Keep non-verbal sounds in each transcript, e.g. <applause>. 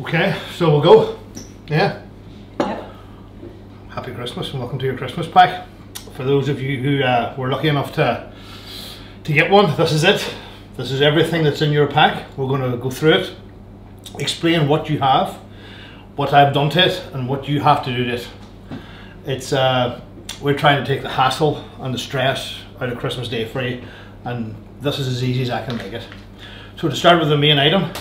Okay, so we'll go. Yeah. Yep. Happy Christmas and welcome to your Christmas pack. For those of you who uh, were lucky enough to to get one, this is it. This is everything that's in your pack. We're going to go through it, explain what you have, what I've done to it, and what you have to do to it. It's uh, we're trying to take the hassle and the stress out of Christmas Day you, and this is as easy as I can make it. So to start with the main item,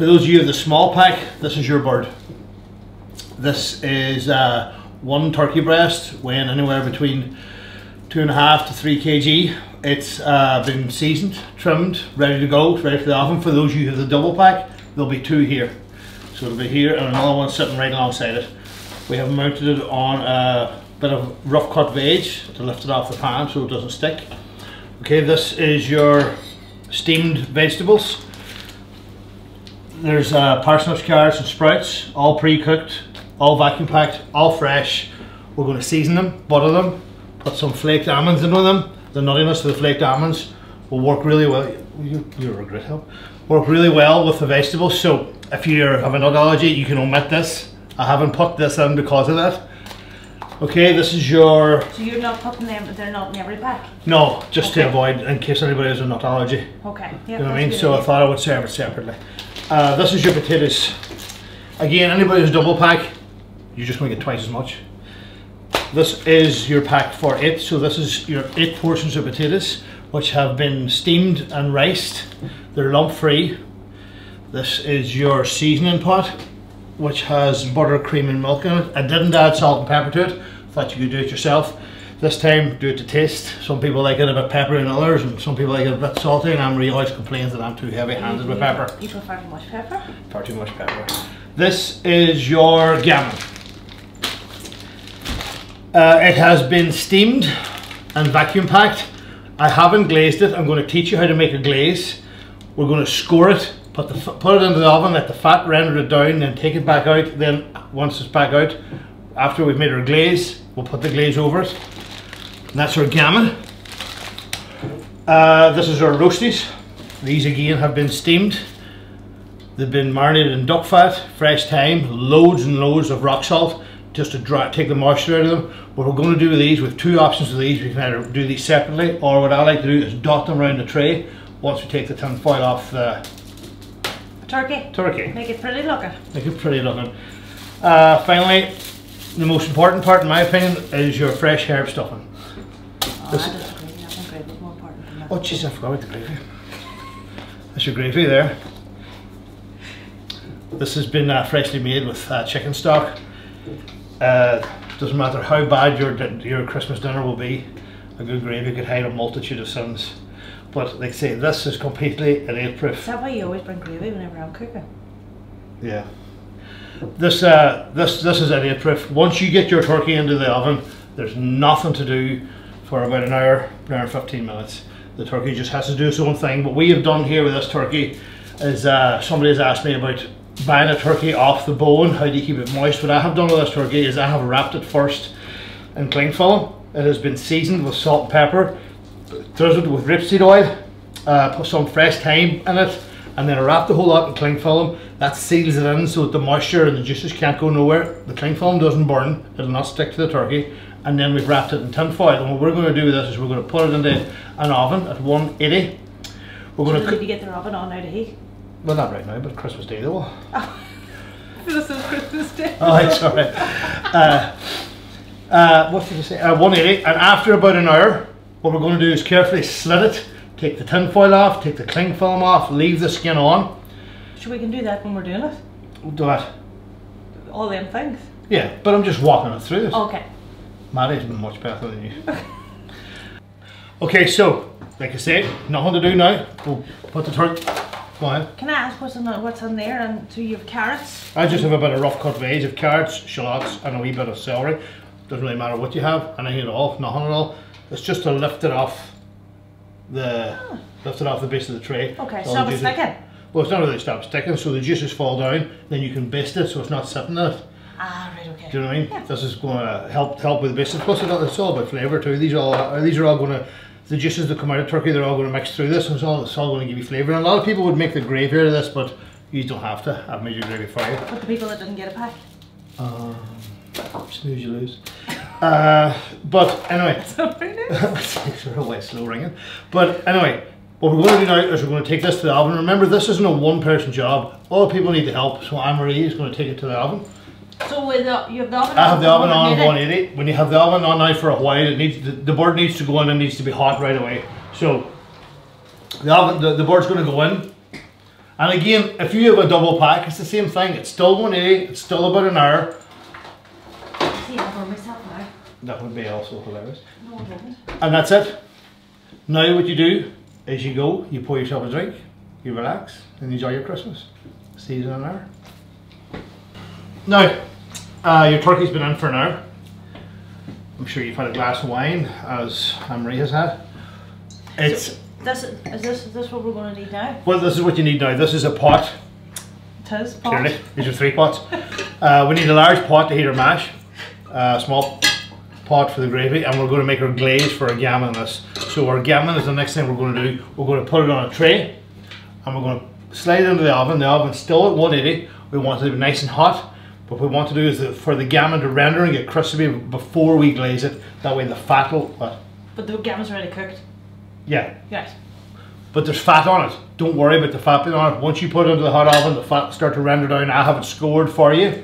for those of you of the small pack, this is your bird. This is uh, one turkey breast weighing anywhere between two and a half to three kg. It's uh, been seasoned, trimmed, ready to go, ready for the oven. For those of you who have the double pack, there'll be two here. So it'll be here and another one sitting right alongside it. We have mounted it on a bit of rough cut veg to lift it off the pan so it doesn't stick. Okay, this is your steamed vegetables. There's uh, parsnips, carrots and sprouts, all pre-cooked, all vacuum packed, all fresh. We're going to season them, butter them, put some flaked almonds in with them. The nuttiness of the flaked almonds will work really well. You, you're a great help. Work really well with the vegetables. So if you have a nut allergy, you can omit this. I haven't put this in because of that. Okay, this is your So you're not putting them, they're not in every pack? no, just to avoid in case anybody has a nut allergy. Okay. Yeah, You know what I mean? So I thought I would serve it separately. Uh, this is your potatoes. Again, anybody who's double pack, you're just going to get twice as much. This is your pack for it. So this is your eight portions of potatoes, which have been steamed and riced. They're lump free. This is your seasoning pot, which has butter, cream, and milk in it. I didn't add salt and pepper to it. Thought you could do it yourself. This time, do it to taste. Some people like it a bit peppery than others, and some people like it a bit salty. And Anne-Marie always complains that I'm too heavy-handed with pepper. You prefer too much pepper? Far too much pepper. This is your gammon. Uh, it has been steamed and vacuum packed. I haven't glazed it. I'm going to teach you how to make a glaze. We're going to score it, put the put it into the oven, let the fat render it down, then take it back out. Then once it's back out, after we've made our glaze, we'll put the glaze over it. And that's our gammon. Uh, this is our roasties. These again have been steamed. They've been marinated in duck fat, fresh thyme, loads and loads of rock salt just to dry, take the moisture out of them. What we're going to do with these, with two options of these, we can either do these separately or what I like to do is dot them around the tray once we take the tin foil off the Turkey? turkey. Make it pretty looking. Make it pretty looking. Uh, finally, the most important part in my opinion is your fresh herb stuffing. Oh, This- I disagree. I think gravy's more important than that. Oh jeez, I forgot about the gravy. That's your gravy there. This has been uh, freshly made with uh, chicken stock. Uh, doesn't matter how bad your your Christmas dinner will be, a good gravy could hide a multitude of sins. But like I say, this is completely idiot Is proof. that why you always bring gravy whenever I'm cooking? Yeah. This uh, this this is idiot proof. Once you get your turkey into the oven, there's nothing to do for about an hour, an hour and fifteen minutes. The turkey just has to do its own thing. What we have done here with this turkey is uh, somebody has asked me about buying a turkey off the bone. How do you keep it moist? What I have done with this turkey is I have wrapped it first in cling film. It has been seasoned with salt and pepper, drizzled with rapeseed oil, uh, put some fresh thyme in it, and then I wrap the whole lot in cling film. That seals it in so that the moisture and the juices can't go nowhere. The cling film doesn't burn, it'll not stick to the turkey. And then we've wrapped it in tin foil. And what we're going to do with this is we're going to put it into an oven at 180. We're going to need cook. to get the oven on out of heat? Well, not right now, but Christmas Day they will. <laughs> This is Christmas Day. <laughs> Oh, it's all right. Uh, uh, what did I say? Uh, 180. And after about an hour, what we're going to do is carefully slit it, take the tin foil off, take the cling film off, leave the skin on. Sure, we can do that when we're doing it. We'll Do that. All them things. Yeah, but I'm just walking it through this. Okay. Maddie's been much better than you. <laughs> okay, so, like I said, nothing to do now. We'll put the turkey. Go on. Can I ask what's in, what's in there? And so you have carrots. I just have a bit of rough cut veg of carrots, shallots, and a wee bit of celery. Doesn't really matter what you have, anything at all, nothing at all. It's just to lift it off the ah. lift it off the base of the tray. Okay, So stop the it sticking. Well, it's not really stop sticking, so the juices fall down. Then you can baste it, so it's not sitting in it. Ah, right, okay. Do you know what I mean? This is going to help help with the basting. Plus, it- it's all about flavour too. These are all these are all going to the juices that come out of turkey. They're all going to mix through this, and it's all it's all going to give you flavour. And a lot of people would make the gravy out of this, but You don't have to. I've made your gravy for you. But the people that didn't get a pack. Um, snooze, you lose. <laughs> Uh, but anyway, nice. sort way slow ringing. But anyway, what we're going to do now is we're going to take this to the oven. Remember, this isn't a one-person job. Other people need the help, so Anne Marie is going to take it to the oven. So with the, you have the oven I have the oven on 180. 180. When you have the oven on now for a while, it needs the, the board needs to go in and needs to be hot right away. So the oven, the, the board's going to go in. And again, if you have a double pack, it's the same thing. It's still 180. It's still about an hour. See, I'll burn myself now. That would be also hilarious. No, I didn't. And that's it. Now what you do is you go, you pour yourself a drink, you relax, and enjoy your Christmas. See you in an hour. Now, uh, your turkey's been in for an hour. I'm sure you've had a glass of wine, as Anne-Marie has had. It's, This is this is this what we're going to need now? well, this is what you need now. This is a pot, It is pot. clearly. These are three pots. Uh, we need a large pot to heat our mash, a small pot for the gravy, and we're going to make our glaze for our gammon this. So our gammon is the next thing we're going to do. We're going to put it on a tray, and we're going to slide it into the oven. The oven's still at 180. We want it to be nice and hot. But what we want to do is for the gammon to render and get crispy before we glaze it. That way the fat will, what? But the gammon's already cooked. Yeah, Yes. but there's fat on it. Don't worry about the fat being on it. Once you put it into the hot oven, the fat will start to render down. I have it scored for you.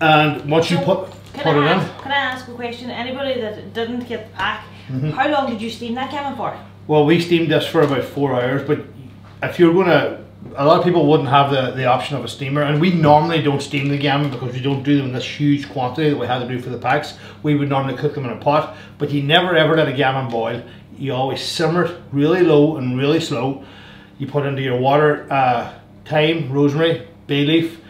And once you put Can put I it ask, in, Can I ask a question? Anybody that didn't get back, Mm-hmm. how long did you steam that gammon for? well, we steamed this for about four hours. But if you're gonna, a lot of people wouldn't have the, the option of a steamer, and we normally don't steam the gammon because we don't do them in this huge quantity that we had to do for the packs. We would normally cook them in a pot, but you never ever let a gammon boil. You always simmer it really low and really slow. You put into your water uh, thyme, rosemary, bay leaf,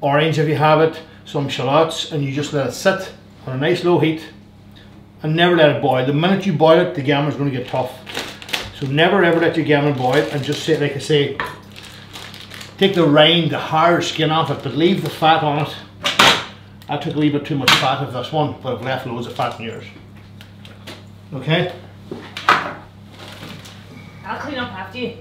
orange if you have it, some shallots, and you just let it sit on a nice low heat and never let it boil. The minute you boil it, the gammon's going to get tough. So never ever let your gammon boil and just say, like I say, take the rind, the hard skin off it, but leave the fat on it. I took a wee bit too much fat of this one, but I've left loads of fat in yours. Okay? I'll clean up after you.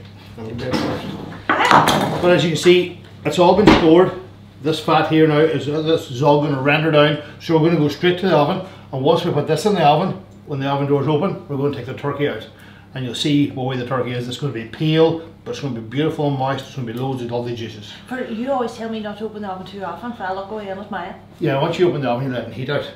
But as you can see, it's all been stored. This fat here now is uh, this is all going to render down. So we're going to go straight to the oven. And once we put this in the oven, when the oven doors open, we're going to take the turkey out. And you'll see what way the turkey is. It's going to be pale, but it's going to be beautiful and moist. It's going to be loads of lovely juices. For, you always tell me not to open the oven too often, for I'll away in with mine. Yeah, once you open the oven, you let it heat out.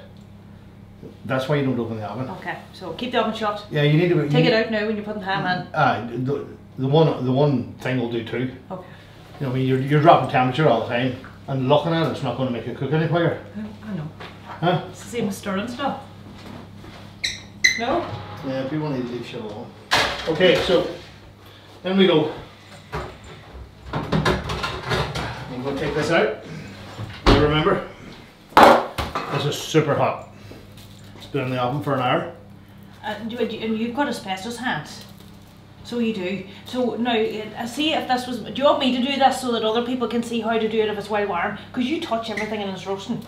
That's why you don't open the oven. Okay, so keep the oven shut. Yeah, you need to. Take you, it out now when you're putting ham in. Ah, the, the one the one thing will do too. Okay. You know, I mean, you're, you're dropping temperature all the time, and looking at it, it's not going to make it cook any quicker. I know. Huh? It's the same as stirring stuff. No? Yeah, people need to leave shit alone. Okay, so then we go. I'm going to take this out. You remember, this is super hot. It's been in the oven for an hour. And, you, and you've got asbestos hands. So you do. So now, uh, see if this was. Do you want me to do this so that other people can see how to do it if it's well warm? Because you touch everything and it's roasting.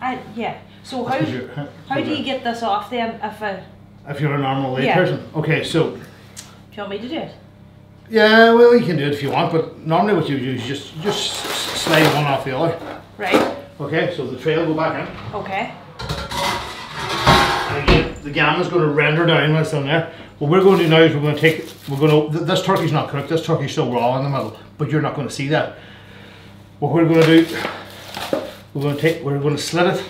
I, yeah. So how, That's 'cause you're- huh? how do you get this off then if uh, If you're a normal lay Yeah. person. Okay, so do you want me to do it? yeah, well, you can do it if you want, but normally what you do is just just slide one off the other. Right. Okay, so the tray will go back in. Okay. And again, the gammon's going to render down when it's in there. What we're going to do now is we're going to take, we're going to, this turkey's not cooked, this turkey's still raw in the middle, but you're not going to see that. What we're going to do, we're going to take, we're going to slit it.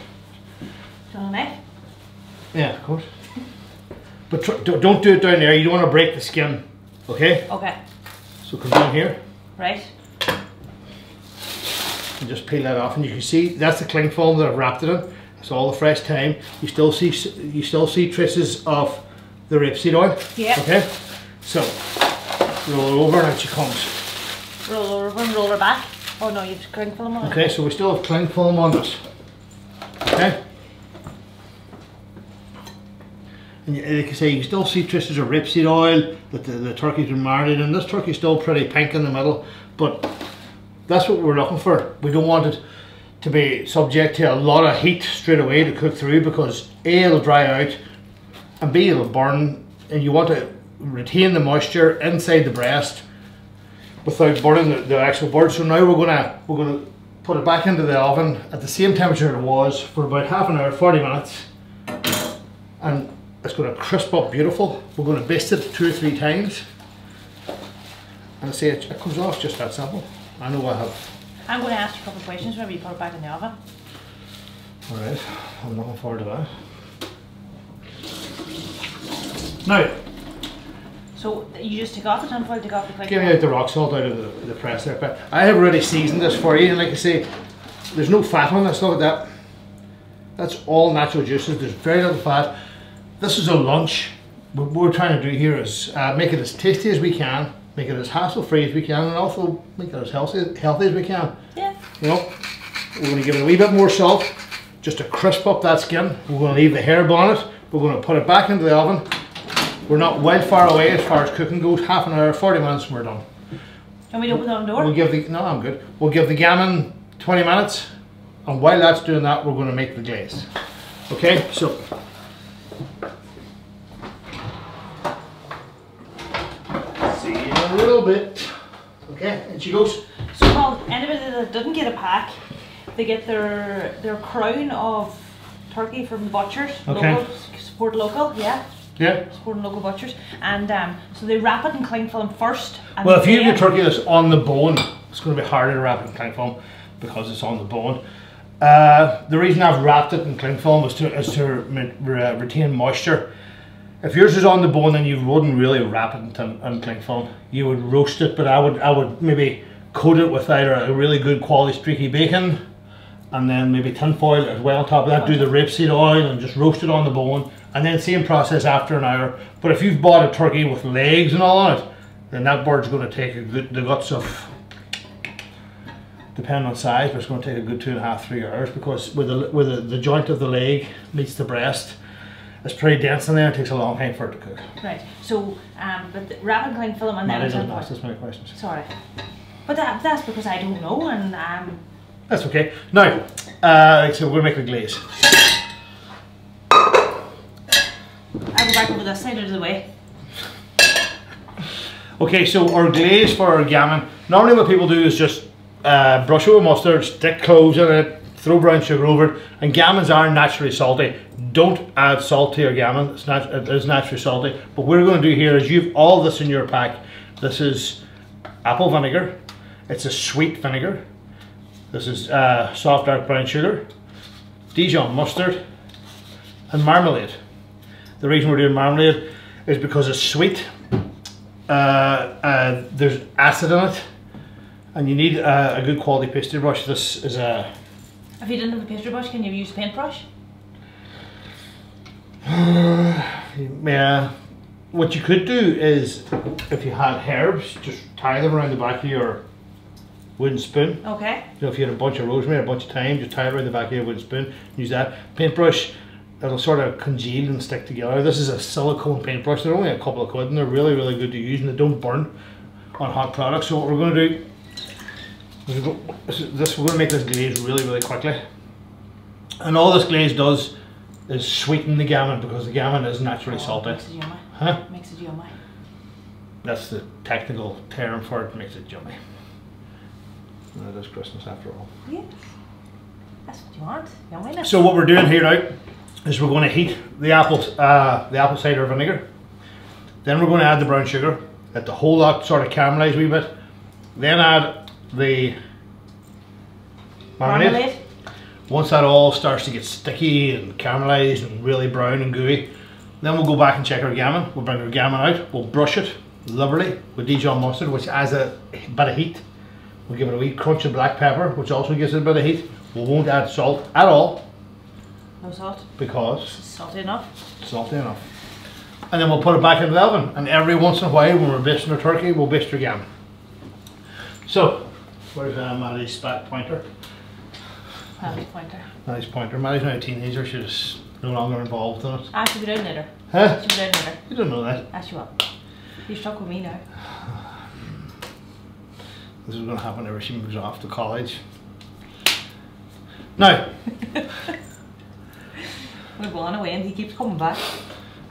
Do you want a knife? Yeah, of course. But tr- don't don't it down there, you don't want to break the skin, okay? Okay. So come down here Right. and just peel that off and you can see, that's the cling film that I've wrapped it in. It's all the fresh thyme. You still see, you still see traces of the rapeseed oil. Yeah. Okay? So, roll it over and out she comes. Roll over and roll her back. Oh no, you've cling film on. Okay, so we still have cling film on this. Okay? Like I say, you still see traces of rapeseed oil that the, the turkey's been marinated in. This turkey's still pretty pink in the middle, but that's what we're looking for. We don't want it to be subject to a lot of heat straight away to cook through because A, it'll dry out, and B, it'll burn, and you want to retain the moisture inside the breast without burning the, the actual bird. So now we're gonna we're gonna put it back into the oven at the same temperature it was for about half an hour, 40 minutes. And it's gonna crisp up beautiful. We're gonna baste it two or three times. And I say it, it comes off just that simple. I know I have. I'm going to ask you a couple of questions whenever you put it back in the oven. Alright, I'm looking forward to that. Now, So you just take off the tinfoil, take off the click. Give me out the rock salt out of the, the press there, but I have already seasoned this for you, and like I say, there's no fat on this, look at that. That's all natural juices, there's very little fat. This is a lunch. What we're trying to do here is uh, make it as tasty as we can, make it as hassle free as we can, and also make it as healthy, healthy as we can. Yeah. You know, we're going to give it a wee bit more salt, just to crisp up that skin. We're going to leave the herb on it, we're going to put it back into the oven. We're not well far away as far as cooking goes, half an hour, 40 minutes, and we're done. Can we open the oven door? We'll give the no, I'm good. We'll give the gammon 20 minutes, and while that's doing that, we're going to make the glaze. Okay, so. See you in a little bit. Okay, and she goes. So, Paul, anybody that didn't get a pack, they get their their crown of turkey from the butchers. Okay. Local, support local, yeah. Yeah. Supporting local butchers. And um, so they wrap it in cling film first. And Well, if you have then- your turkey that's on the bone, it's going to be harder to wrap it in cling film because it's on the bone. Uh, the reason I've wrapped it in cling film is to is to re- re- retain moisture. If yours is on the bone, then you wouldn't really wrap it in, in cling film. You would roast it, but I would I would maybe coat it with either a really good quality streaky bacon, and then maybe tin foil as well on top of that. Do the rapeseed oil and just roast it on the bone, and then same process after an hour. But if you've bought a turkey with legs and all on it, then that bird's going to take good, the guts of depending on size, but it's going to take a good two and a half, three hours because with the with the, the joint of the leg meets the breast, it's pretty dense in there. It takes a long time for it to cook. Right. So, um, but the- wrap in cling film and then Maddie it's doesn't in ask this many questions. Sorry. But that, that's because I don't know and um, That's okay. Now, uh, so we're going to make the glaze. I'll go back over this side out of the way. Okay, so our glaze for our gammon. Normally, what people do is just uh, brush over mustard, stick cloves in it, throw brown sugar over it, and gammons are naturally salty. Don't add salt to your gammon. It's nat- it is naturally salty. But what we're going to do here is you've all this in your pack. This is apple vinegar. It's a sweet vinegar. This is uh, soft dark brown sugar, Dijon mustard, and marmalade. The reason we're doing marmalade is because it's sweet uh, uh, there's acid in it, and you need uh, a good quality pastry brush. This is a If you didn't have a pastry brush, can you use a paintbrush? <sighs> yeah. What you could do is, if you had herbs, just tie them around the back of your wooden spoon. Okay. You know, if you had a bunch of rosemary, a bunch of thyme, just tie it around the back of your wooden spoon. Use that paintbrush. It'll sort of congeal and stick together. This is a silicone paintbrush. They're only a couple of quid, and they're really, really good to use, and they don't burn on hot products. So what we're going to do is we're go- this, is- this we're going to make this glaze really, really quickly. And all this glaze does is sweeten the gammon because the gammon is naturally Oh, salty. Makes it yummy. Huh? Makes it yummy. That's the technical term for it. Makes it yummy. And it is Christmas after all. Yes. That's what you want. Yumminess. So what we're doing here now is we're going to heat the apple, uh, the apple cider vinegar. Then we're going to add the brown sugar. Let the whole lot sort of caramelize a wee bit. Then add the marmalade. Marmalade. Once that all starts to get sticky and caramelized and really brown and gooey, then we'll go back and check our gammon. We'll bring our gammon out. We'll brush it lovely with Dijon mustard, which adds a bit of heat. We'll give it a wee crunch of black pepper, which also gives it a bit of heat. We won't add salt at all No salt. because Salty enough. salty enough. And then we'll put it back in the oven. And every once in a while, when we're basting our turkey, we'll baste our gammon. So, where's uh, Maddie's spat pointer? Hand pointer. Maddie's pointer. Maddie's now a teenager. She's no longer involved in it. Ah, she'll be down later. Huh? She'll be down later. You don't know that. Ah, she will. You're stuck with me now. This is going to happen whenever she moves off to college. Now, <laughs> We're going away and he keeps coming back.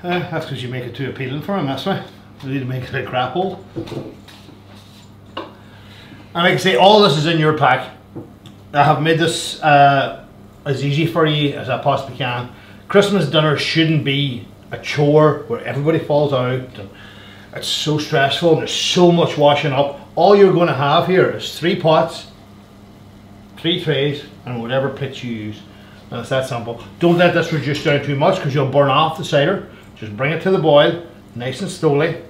uh, that's because you make it too appealing for him, that's why. You need to make it a crap hole. And like I say, all this is in your pack. I have made this uh, as easy for you as I possibly can. Christmas dinner shouldn't be a chore where everybody falls out. And it's so stressful and there's so much washing up. All you're going to have here is three pots, three trays, and whatever pitch you use. And it's that simple. Don't let this reduce down too much because you'll burn off the cider. Just bring it to the boil, nice and slowly.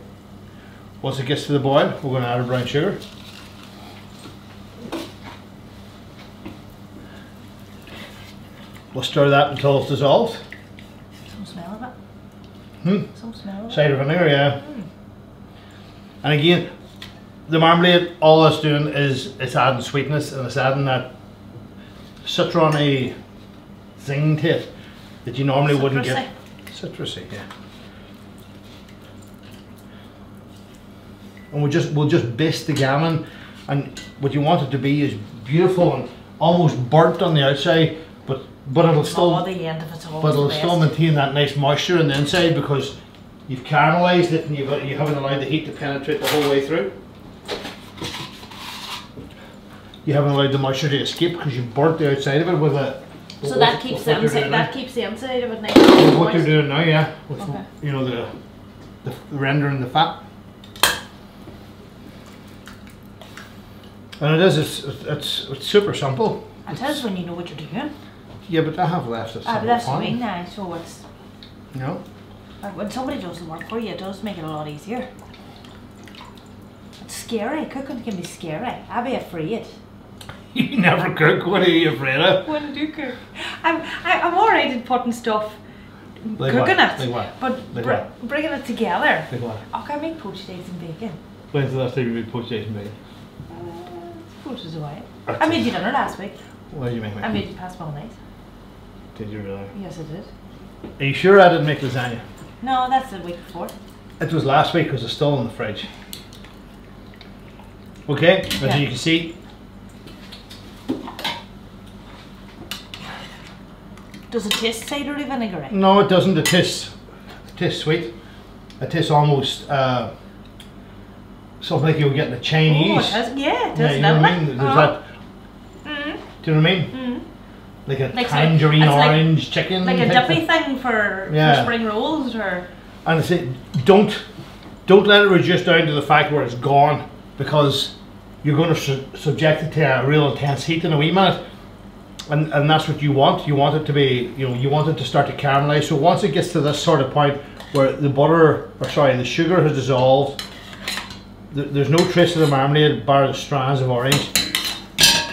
Once it gets to the boil, we're going to add our brown sugar. We'll stir that until it's dissolved. Some smell of it. Hmm? Some smell of it. Cider vinegar, yeah. And again, the marmalade, all it's doing is it's adding sweetness and it's adding that citrony zing to it that you normally wouldn't get. Citrusy, yeah. And we'll just we'll just baste the gammon, and what you want it to be is beautiful and almost burnt on the outside, but it'll still the end of it's always but it'll still maintain that nice moisture on the inside because you've caramelized it and you've, you haven't allowed the heat to penetrate the whole way through. You haven't allowed the moisture to escape because you've burnt the outside of it with a. So with- that keeps the inside. That now. keeps the inside of it nice. With what you're doing now, yeah, with Okay. you know the, the rendering the fat. And it is, it's, it's, it's super simple. It is when you know what you're doing. Yeah, but I have left it Ah, but simple that's what I now. So it's No. know? uh, when somebody does the work for you, it does make it a lot easier. It's scary. Cooking can be scary. I'd be afraid. <laughs> You never cook, what are you afraid of? When do cook? I'm I, I'm alright at putting stuff, Like cooking what? it, Like but Like br- bringing it together. Like what? Oh, can I make poached eggs and bacon? When's the last time you made poached eggs and bacon? Uh, poached is alright. That's I made you dinner last week. What did you make me? I made you pasta bolognese. Did you really? Yes, I did. Are you sure I didn't make lasagna? No, that's the week before. It was last week because it's still in the fridge. Okay, as Yeah. you can see, Does it taste cidery vinegary? no it doesn't, it tastes, it tastes sweet. It tastes almost uh, something like you would get in a Oh, Chinese. it has, yeah, it yeah, does, you know what I mean? There's it? that, Mm, do you know what I mean? mm. Like a Like, tangerine like- orange chicken. Like a dippy thing. thing for, Yeah. for spring rolls or. And I say, don't, don't let it reduce down to the fact where it's gone because you're going to su- subject it to a real intense heat in a wee minute. And, and that's what you want. You want it to be, you know, you want it to start to caramelize. So once it gets to this sort of point where the butter, or sorry, the sugar has dissolved, th- there's no trace of the marmalade bar the strands of orange.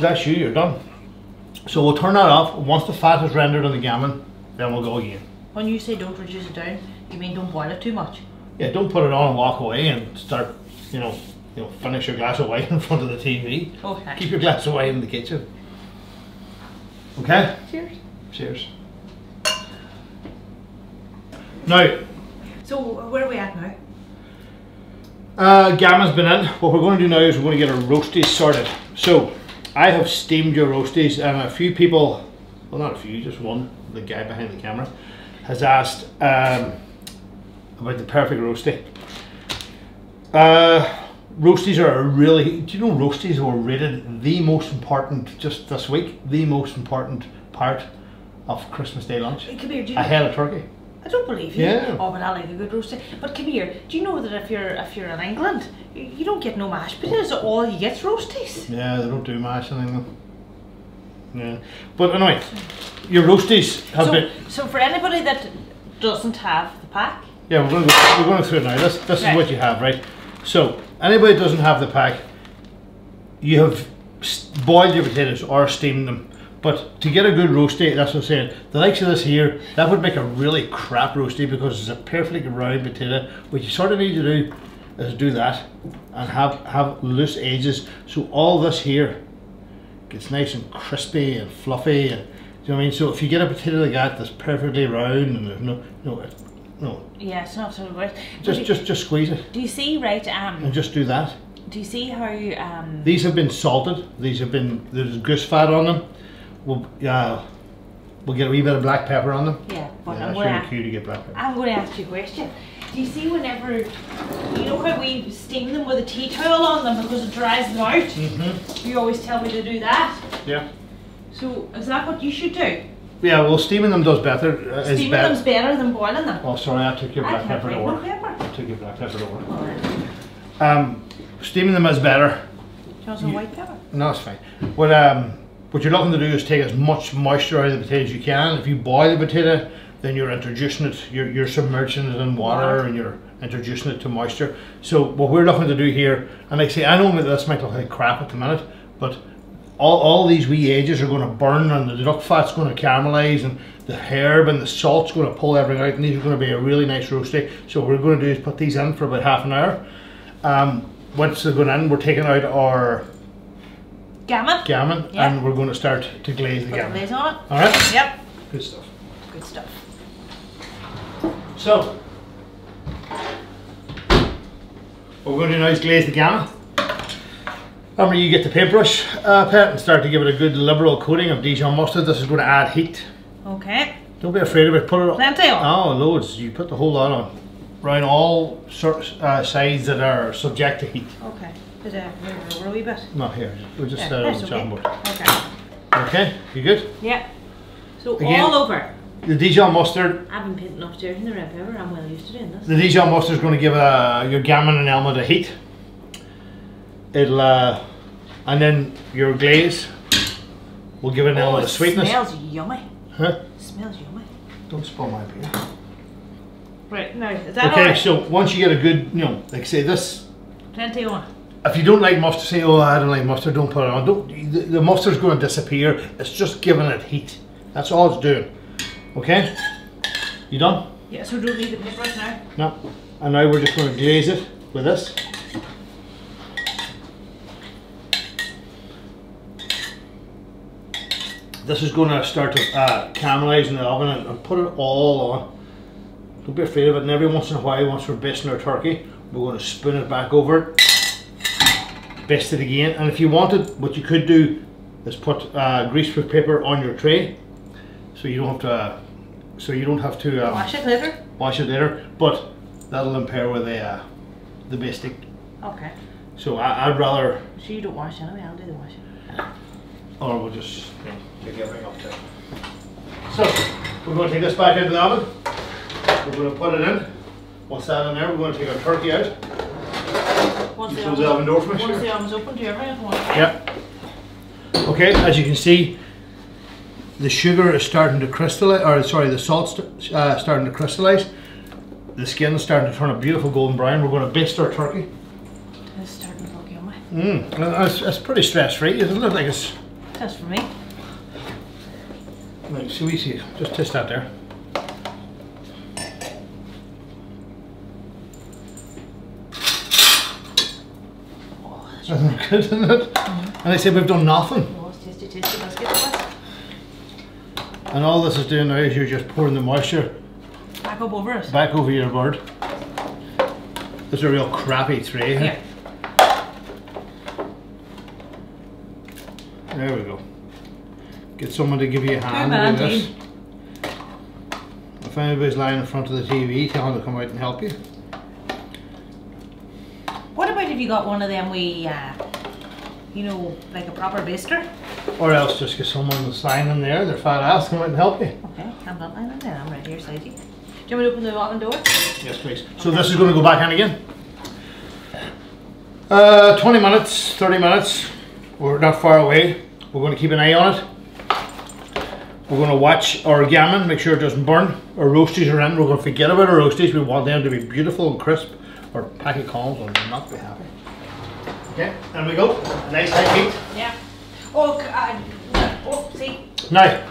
That's you, you're done. So we'll turn that off. Once the fat is rendered on the gammon, then we'll go again. When you say don't reduce it down, you mean don't boil it too much. Yeah, don't put it on and walk away and start, you know, you know, finish your glass of wine <laughs> in front of the TV. Okay. Keep your glass of wine in the kitchen. Okay? Cheers. Cheers. Now, So where are we at now? uh, gammon's been in. What we're going to do now is we're going to get our roasties sorted. So, I have steamed your roasties, and a few people, well, not a few, just one, the guy behind the camera, has asked um, about the perfect roastie. Uh, roasties are really. Do you know roasties were rated the most important just this week? The most important part of Christmas Day lunch here, do you ahead of turkey. I don't believe you. Yeah. Oh, but I like a good roasted. But come here, do you know that if you're if you're in England, you, don't get no mashed potatoes. at All you get's roasties. Yeah, they don't do mash in England. Yeah, but anyway, your roasties have So, been. so for anybody that doesn't have the pack, Yeah, we're going to go, we're going through it now. This this Right. is what you have, right? So anybody that doesn't have the pack, you have boiled your potatoes or steamed them. But to get a good roasty, that's what I'm saying. The likes of this here, that would make a really crap roasty because it's a perfectly round potato. What you sort of need to do is do that and have have loose edges. So all this here gets nice and crispy and fluffy and do you know what I mean? So if you get a potato like that that's perfectly round and there's no no no yeah, it's not so great. just do, just just squeeze it do you see right? and Um, just do that. do you see how um? These have been salted. These have been there's goose fat on them. We'll yeah we'll get a wee bit of black pepper on them. Yeah, but yeah, I'm going to cue to get black pepper. I'm going to ask you a question. do you see whenever you know how we steam them with a tea towel on them because it dries them out? Mm-hmm. You always tell me to do that. Yeah. So is that what you should do? Yeah, well, steaming them does better. Uh, Steaming better. them's better than boiling them. Oh, sorry, I took your black pepper over. pepper. I took your black pepper over. Alright. Um, steaming them is better. Do you want some white pepper? No, it's fine. What um, what you're looking to do is take as much moisture out of the potato as you can. If you boil the potato, then you're introducing it. You're, you're submerging it in water, Water. and you're introducing it to moisture. So what we're looking to do here, and like I say, I know that this might look like crap at the minute, but all, all these wee edges are going to burn, and the duck fat's going to caramelize, and the herb and the salt's going to pull everything out, and these are going to be a really nice roasty. So what we're going to do is put these in for about half an hour. Um, once they're going in, we're taking out our Gammon. gammon Yeah. and we're going to start to glaze the Put gammon. glaze on it. Alright? Yep. Good stuff. Good stuff. So, what we're going to do now is glaze the gammon. Remember you get the paintbrush uh, pet and start to give it a good liberal coating of Dijon mustard. This is going to add heat. Okay. Don't be afraid of it. Put it on. Plenty on. Oh, loads. You put the whole lot on. Round all uh, sides that are subject to heat. Okay. Bit of here, a wee bit. Not here. We're just Yeah, on the okay. board. Okay. Okay, you good? Yeah. So Again. all over. The Dijon mustard I've been painting upstairs in the red pepper. I'm well used to doing this. The Dijon mustard is going to give uh, your gammon and element of heat. It'll, uh, and then your glaze will give it an Oh, element of sweetness. smells yummy. Huh? smells yummy. Don't spoil my beer. Right, now, is that Okay, so once you get a good, you know, like say this, Plenty on. If you don't like mustard, say, oh, I don't like mustard, don't put it on. Don't, the, the mustard's going to disappear. It's just giving it heat. That's all it's doing. Okay? You done? Yeah, so don't need the paintbrush now. No. And now we're just going to glaze it with this. This is going to start to uh, caramelize in the oven and, and put it all on. Don't be afraid of it. And every once in a while, once we're basting our turkey, we're going to spoon it back over it, baste it again. And if you wanted, what you could do is put uh, greaseproof paper on your tray, so you don't have to. Uh, so you don't have to. Um, Wash it later. wash it later, but that'll impair with the uh, the basting. Okay. So I, I'd rather, So you don't wash anyway, I'll do the washing. or we'll just you know, take everything up to. So we're going to take this back into the oven. We're going to put it in. Once that's in there, we're going to take our turkey out. Once You the close the oven door for me, Once the oven's open, do everything. One. Yep. Okay, as you can see, the sugar is starting to crystallize, or sorry, the salt's uh, starting to crystallize. The skin is starting to turn a beautiful golden brown. We're going to baste our turkey. It's starting to look yummy. Mm, that's, that's pretty stress free, It doesn't look Like it's, Just for me. like, see, we see, just test that there. Doesn't look good, isn't it? And they say we've done nothing. it's tasty, tasty biscuit. And all this is doing now is you're just pouring the moisture back up over it. back over your bird. This is a real crappy tray. Here. There we go. Get someone to give you a hand with this. If anybody's lying in front of the TV, tell them to come out and help you. If you got one of them we, uh, you know, like a proper baster? Or else just get someone to sign in there, their fat ass, come out and help you. Okay, I'm not lying in there. I'm right here beside you. Do you want me to open the oven door? Yes, please. So this is going to go back in again. Uh, 20 minutes, 30 minutes. We're not far away. We're going to keep an eye on it. We're going to watch our gammon, make sure it doesn't burn. Our roasties are in. We're going to forget about our roasties. We want them to be beautiful and crisp. Our packet columns will not be happy. Okay, there we go. Nice high heat. Yeah. Oh, c- uh, oh, see, Now,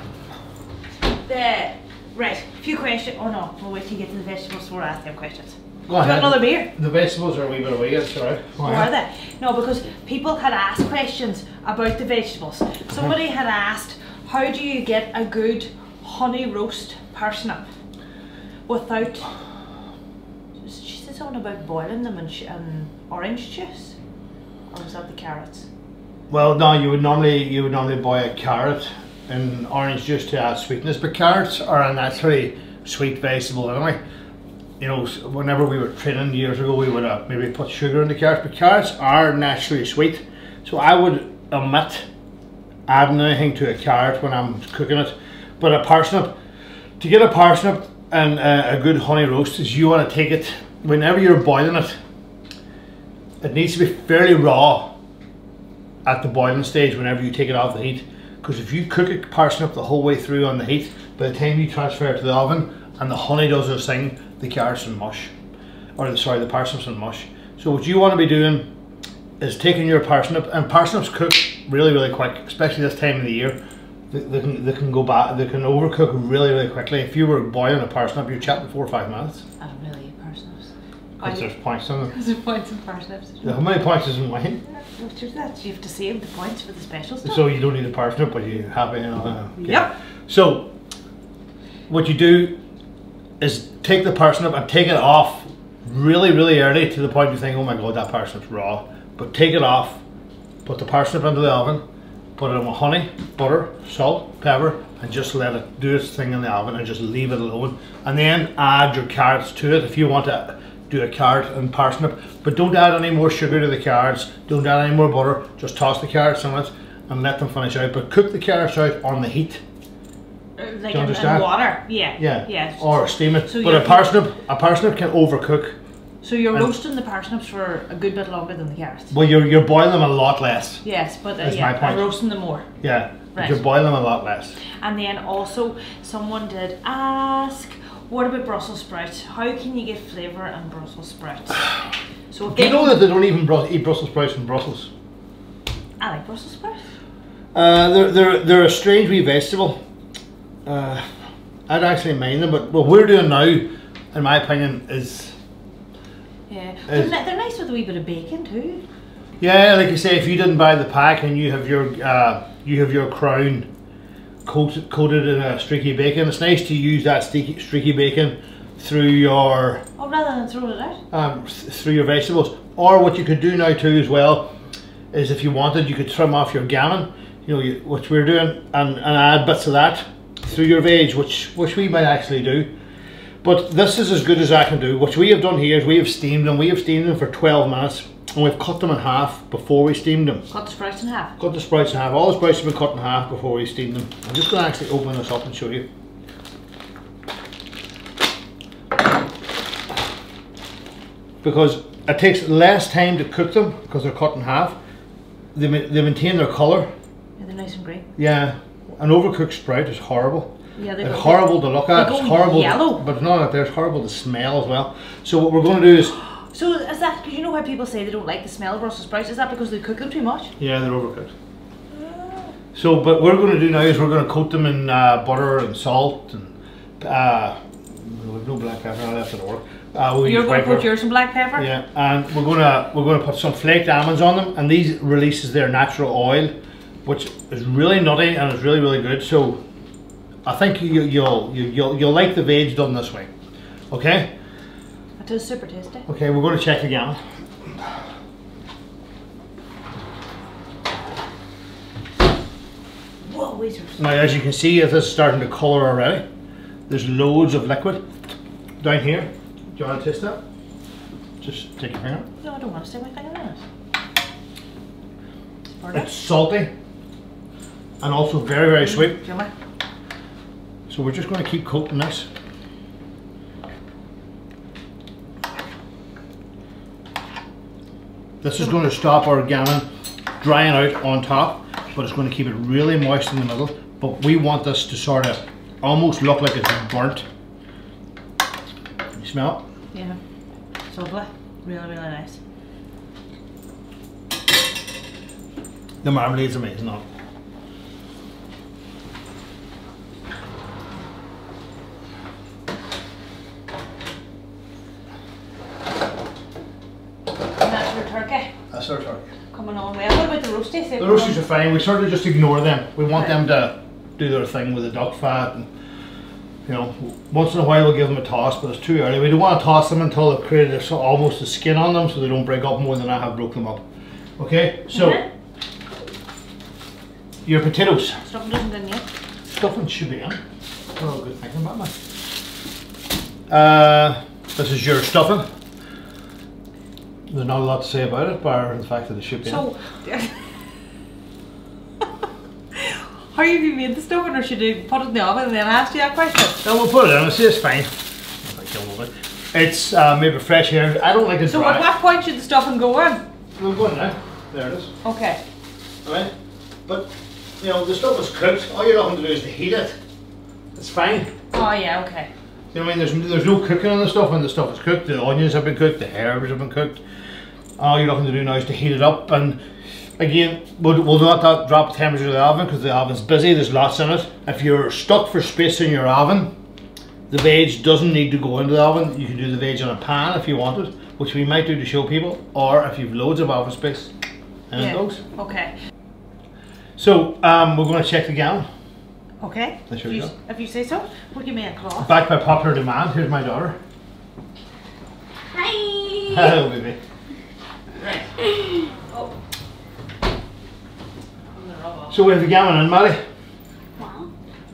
the right. A few questions. Oh no, we'll wait till you get to the vegetables before I ask them questions. go Do you want ahead. another beer? The vegetables are a wee bit away, that's alright. Go are they? No, because people had asked questions about the vegetables. Somebody had asked, how do you get a good honey roast parsnip without? Something about boiling them sh- in orange juice, or was that the carrots? Well, no, you would normally you would normally boil a carrot in orange juice to add sweetness, but carrots are a naturally sweet vegetable anyway. you know, whenever we were training years ago, we would uh, maybe put sugar in the carrots, but carrots are naturally sweet. So I would omit adding anything to a carrot when I'm cooking it. But a parsnip, to get a parsnip and uh, a good honey roast, is you want to take it whenever you're boiling it. It needs to be fairly raw at the boiling stage whenever you take it off the heat. Because if you cook a parsnip the whole way through on the heat, by the time you transfer it to the oven and the honey does its thing, the carrots and mush, or the, sorry, the parsnips and mush. So what you want to be doing is taking your parsnip, and parsnips cook really, really quick, especially this time of the year. They, they can they can go back, they can overcook really, really quickly. If you were boiling a parsnip, you're chatting four or five minutes. Really. Because there's points in them. Because there's points in parsnips. How many points is in wine? Richard, that you have to save the points for the special stuff. So you don't need a parsnip, but you have it. You know, uh, okay. Yep. So, what you do is take the parsnip and take it off really, really early to the point you think, oh my god, that parsnip's raw. But take it off, put the parsnip into the oven, put it in with honey, butter, salt, pepper, and just let it do its thing in the oven and just leave it alone. And then add your carrots to it if you want to do a carrot and parsnip. But don't add any more sugar to the carrots, don't add any more butter, just toss the carrots in it and let them finish out. But cook the carrots out on the heat. Uh, Like in, in water. Yeah. Yeah. Yeah. Or steam it. So but a parsnip, a parsnip can overcook. So you're and- roasting the parsnips for a good bit longer than the carrots. Well, you're you're boiling them a lot less. Yes, but uh, yeah, my point. Roasting them more. Yeah, Right. you're boiling them a lot less. And then also, someone did ask, what about Brussels sprouts? How can you get flavour in Brussels sprouts? <sighs> So Do you know that they don't even eat Brussels sprouts in Brussels? I like Brussels sprouts. Uh, they're they're they're a strange wee vegetable. Uh, I'd actually mind them, but what we're doing now, in my opinion, is Yeah, they're, Is- they're nice with a wee bit of bacon too. yeah, like you say, if you didn't buy the pack and you have your uh, you have your crown coated coated in a streaky bacon, it's nice to use that streaky, streaky bacon through your Oh, rather than throwing it out. um, th- through your vegetables. Or what you could do now too as well is if you wanted, you could trim off your gammon, you know, you, which we're doing, and, and add bits of that through your veg, which which we might actually do. But this is as good as I can do. What we have done here is we have steamed them. We have steamed them for 12 minutes, and we've cut them in half before we steamed them. Cut the sprouts in half. Cut the sprouts in half. All the sprouts have been cut in half before we steamed them. I'm just going to actually open this up and show you. Because it takes less time to cook them because they're cut in half. They, they maintain their colour. Yeah, they're nice and green. Yeah, an overcooked sprout is horrible. Yeah, they It's go- horrible to look at. It's horrible, yellow. but it's not that there's horrible to smell as well. So what we're going to do is, <gasps> So is that because you know why people say they don't like the smell of Brussels sprouts? Is that because they cook them too much? yeah, they're overcooked. So, but what we're going to do now is we're going to coat them in uh, butter and salt and uh, we've no black pepper. I left it at work. Uh, we You're going to put yours in black pepper. Yeah, and we're gonna we're gonna put some flaked almonds on them, and these releases their natural oil, which is really nutty and is really really good. So, I think you, you'll you, you'll you'll like the veg done this way. Okay. It is super tasty. Okay, we're going to check again. Whoa. Now, as you can see, this is starting to colour already. There's loads of liquid down here. Do you want to taste that? Just take your finger. No, I don't want to stick my finger in it. It's salty and also very, very mm-hmm. sweet. Do you want So we're just going to keep coating this. This is going to stop our gammon drying out on top, but it's going to keep it really moist in the middle. But we want this to sort of almost look like it's burnt. You smell it? Yeah. It's lovely. Really, really nice. The marmalade's amazing on it. And that's your turkey That's our turkey. coming on well. What about the roasties? The roasties are fine. We sort of just ignore them. We want Right. them to do their thing with the duck fat, and you know, once in a while we'll give them a toss, but it's too early. We don't want to toss them until they've created a, so- almost a skin on them, so they don't break up more than I have broke them up. Okay, so Mhm. your potatoes. Stuffing doesn't in yet. Stuffing should be in. Oh, good thinking about that. Uh, This is your stuffing. There's not a lot to say about it, bar the fact that it should be. in. So, <laughs> have you made the stuffing, or should I put it in the oven and then ask you that question? No, we'll put it in. It's it's fine. I like it a bit. It's uh, maybe fresh here. I don't like it So, dry. at what point should the stuffing go in? We'll go in now. There it is. Okay. Alright? But, you know, the stuff is cooked. All you're having to do is to heat it. It's fine. Oh yeah. Okay. You know what I mean? There's, there's no cooking on the stuff when the stuff is cooked. The onions have been cooked, the herbs have been cooked. All you're looking to do now is to heat it up. And again, we'll, we'll not that drop the temperature of the oven because the oven's busy, there's lots in it. If you're stuck for space in your oven, the veg doesn't need to go into the oven. You can do the veg on a pan if you want it, which we might do to show people. Or if you've loads of oven space, and it Yeah. goes. Okay. So um, we're going to check the gammon. Okay. There If you, go. if you say so, we'll give me a cloth. Back by popular demand. Here's my daughter. Hi. Hello, baby. <laughs> Right. So we have the gammon in, Maddie. Wow.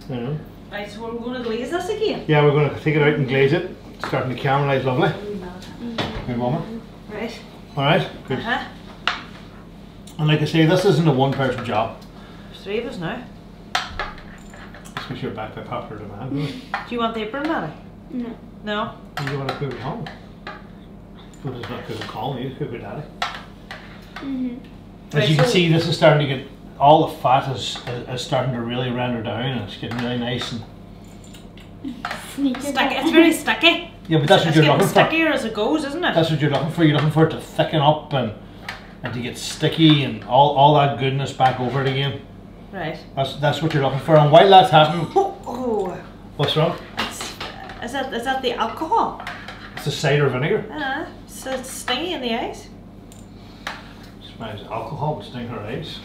You know. Right, so we're going to glaze this again. Yeah, we're going to take it out and glaze it. It's starting to caramelise lovely. Good moment. Right. All right, good. Uh-huh. And like I say, this isn't a one-person job. There's three of us now. Especially you're back by popular demand. isn't? Do you want the apron, Maddie? No. No? And you want to cook at home? Well, it's not cook at home. You cook with daddy. Mhm. As Right, you can so- see, this is starting to get all the fat is, is, is starting to really render down, and it's getting really nice. And Sneak Sticky. It's very sticky. yeah, but that's what you're getting looking for. stickier as it goes, isn't it? That's what you're looking for. You're looking for it to thicken up and and to get sticky and all, all that goodness back over it again. right. That's that's what you're looking for. And while that's happening, Oh, oh. what's wrong? It's, is that is that the alcohol? It's a cider vinegar. Uh, so it's stingy in the eyes. Smells alcohol would sting her eyes.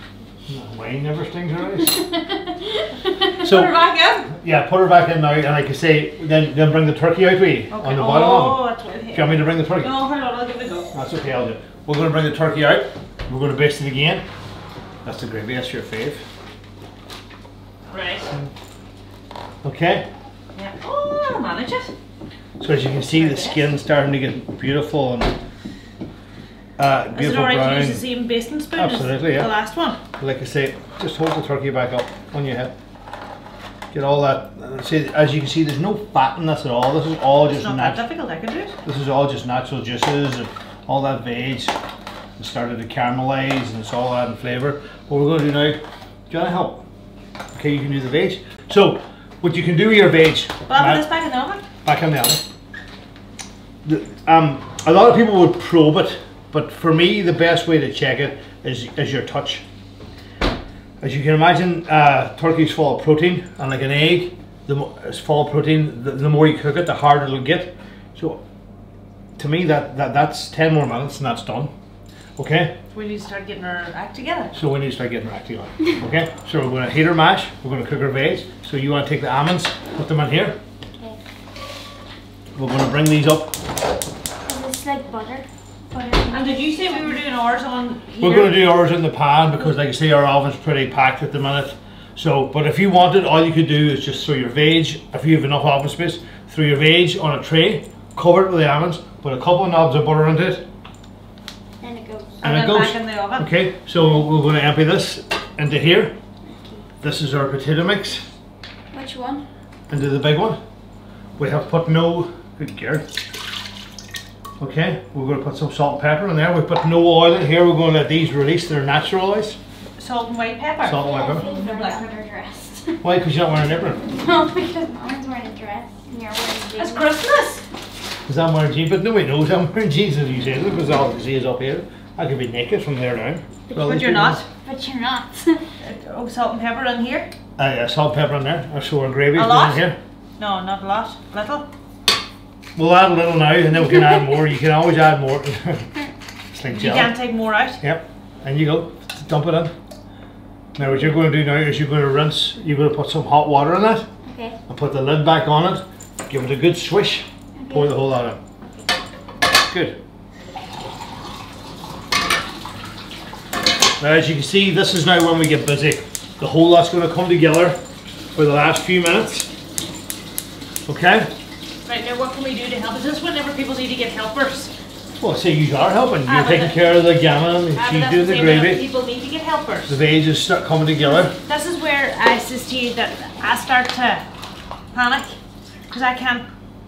Wine never stings her eyes. <laughs> Put So her back in. yeah, put her back in now, and like I say, then then bring the turkey out with you Okay. on the bottom oh, of it. that's what Do you want me to bring the turkey? No, hold on, I'll give it a go. That's okay, I'll do. it. We're going to bring the turkey out. We're going to baste it again. That's the gravy. That's your fave. Right. Okay. Yeah. Oh, I'll manage it. So as you can see, the skin's starting to get beautiful and uh, Is it alright to use the same basting spoon Absolutely, as yeah. the last one? Like I say, just hold the turkey back up on your head. Get all that. See, as you can see, there's no fat in this at all. This is all It's just not that natural. difficult, I can do it. This is all just natural juices and all that veg. It started to caramelize and it's all adding flavour. What we're going to do now, do you want to help? Okay, you can do the veg. So, what you can do with your veg, Well, I'll put this back in the oven. back in the oven. The, um, a lot of people would probe it, but for me, the best way to check it is, is your touch. As you can imagine, uh, turkey's full of protein, and like an egg, the mo- it's full of protein. The, the more you cook it, the harder it'll get. So, to me, that, that that's ten more minutes, and that's done. Okay, We need to start getting our act together. so we need to start getting our acting together. Okay, so we're going to heat our mash. We're going to cook our veg. So you want to take the almonds, put them in here. Okay. We're going to bring these up Is this like butter? Butter. And did you say we were doing ours on here? We're going to do ours in the pan because, like I say, our oven's pretty packed at the minute. So, but if you wanted, all you could do is just throw your veg, if you have enough oven space, throw your veg on a tray, cover it with the almonds, put a couple of knobs of butter into it, And it goes. and, and it goes. back in the oven. Okay, so we're going to empty this into here. This is our potato mix Which one? into the big one. We have put no, good gear. Okay, we're going to put some salt and pepper in there. We put no oil in here. We're going to let these release their natural oils. Salt and white pepper. Salt and Yeah, pepper. she's No black <laughs> a butter dress. Why? Because you're not wearing an apron. no, because mine's wearing a dress and you're wearing jeans. It's Christmas. Because I'm wearing jeans, but nobody knows I'm wearing jeans as you say, because all I can see is up here. I could be naked from there down. But But you're people- not. But you're not. <laughs> Oh, salt and pepper in here? Uh, yeah, salt, and pepper in there. Our sour gravy A lot? in here. No, not a lot. Little. We'll add a little now, and then we can add more. You can always add more. <laughs> like You can't take more out. Yep. And you go. Dump it in. Now what you're going to do now is you're going to rinse. You're going to put some hot water in that, okay. and put the lid back on it. Give it a good swish. Pour the whole lot in. Good. Now as you can see, this is now when we get busy. The whole lot's going to come together for the last few minutes. Okay? Right now, what can we do to help? Is this whenever people need to get helpers? Well, say you are helping. Ah, You're taking the- care of the gammon, and Ah, she's doing the the same when gravy. People need to get helpers. The veggies start coming together. This is where I says to you that I start to panic because I can't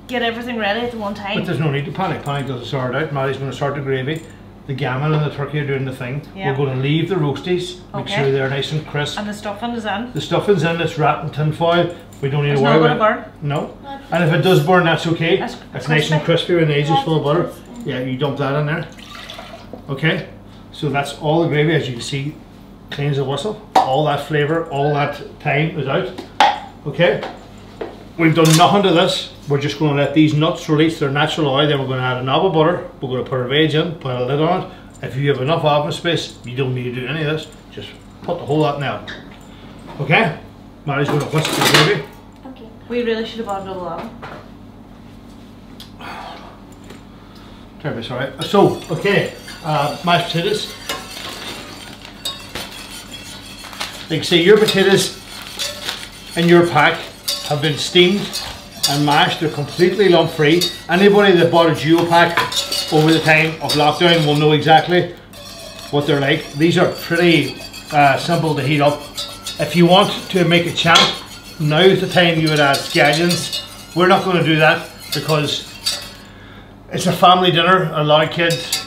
get everything ready at the one time. But there's no need to panic. Panic doesn't sort out. Maddie's going to start the gravy. The gammon and the turkey are doing the thing. Yeah. We're going to leave the roasties. Make Okay. sure they're nice and crisp. And the stuffing is in. The stuffing's in. It's wrapped in tin foil. We don't need It's to worry about it. burn. No. And if it does burn, that's okay. That's it's nice and crispy when the edge is full of butter. Yeah, you dump that in there. Okay. So that's all the gravy, as you can see, clean as a whistle. All that flavour, all that time is out. Okay. We've done nothing to this. We're just going to let these nuts release their natural oil. Then we're going to add a knob of butter. We're going to put our veg in, put a lid on it. If you have enough oven space, you don't need to do any of this. Just put the whole lot now. Okay. Mary's going to whisk the gravy. Okay. We really should have bought a double oven. Terribly sorry. So, okay, uh, mashed potatoes. Like I say, your potatoes in your pack have been steamed and mashed. They're completely lump free. Anybody that bought a duo pack over the time of lockdown will know exactly what they're like. These are pretty uh, simple to heat up. If you want to make a champ, now's the time you would add scallions. We're not going to do that because it's a family dinner. A lot of kids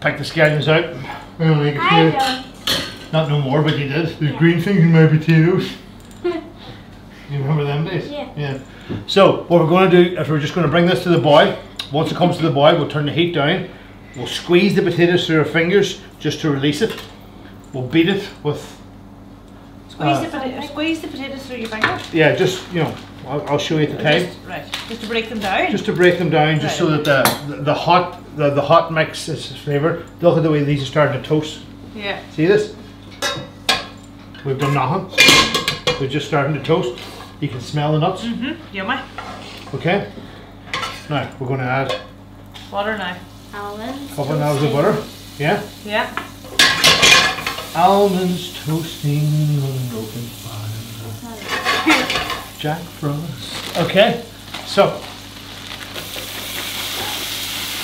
pick the scallions out. We'll make a I few. don't. Not no more, but you did. The green things in my potatoes. <laughs> you remember them days? Yeah. Yeah. So what we're going to do is we're just going to bring this to the boil. Once it comes to the boil, we'll turn the heat down. We'll squeeze the potatoes through our fingers just to release it. We'll beat it with Squeeze, Uh, the, pota- squeeze the potatoes through your fingers. yeah, just you know. I'll, I'll show you at the time. Just, right, just to break them down. Just to break them down, just so that the, the the hot the, the hot mix is flavoured. Look at the way these are starting to toast. yeah. See this? We've done nothing. We're just starting to toast. You can smell the nuts. Mm-hmm. Yummy. Okay. Now we're going to add Butter now. Almonds. a couple of knobs of butter. Yeah. Yeah. Almonds toasting on an open fire. Jack Frost. Okay. So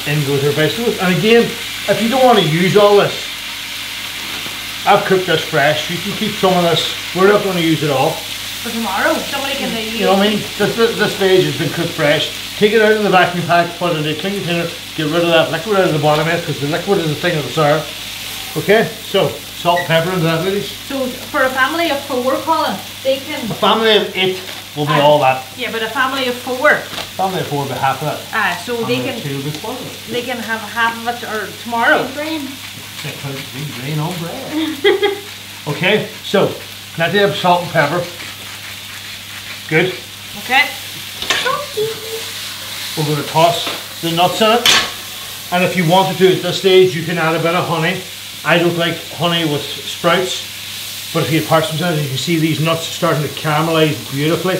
in goes our vegetables. And again, if you don't want to use all this, I've cooked this fresh. You can keep some of this. We're not going to use it all. For tomorrow, somebody can use. You know what I mean? This, this, this veg has been cooked fresh. Take it out of the vacuum pack, put it in a clean container, get rid of that liquid out of the bottom of it because the liquid is the thing of the sour. Okay, so salt pepper and that, ladies. So for a family of four, Colin, they can. A family of eight will be all that. Yeah, but a family of four, Family of four will be half of that. ah, so they Family of can two will be quarter they can have half of it or tomorrow. Brain. Big grain on bread. okay, so plenty of salt and pepper. Good. Okay. We're going to toss the nuts in it. And if you wanted to at this stage, you can add a bit of honey. I don't like honey with sprouts. But if you have parsnips in it, you can see these nuts starting to caramelize beautifully.